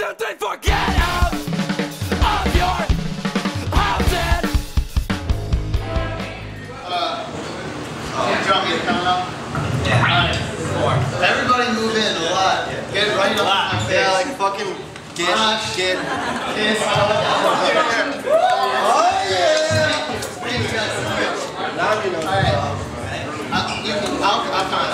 two, three, four, get out of your houses. Oh, you want me to count up? Yeah. Four. Everybody move in a lot. Get right up on my face. Yeah, like fucking get, Rush. get. Kiss. Oh yeah. Now you know. Alright. Uh, you can, I'll, I'll count.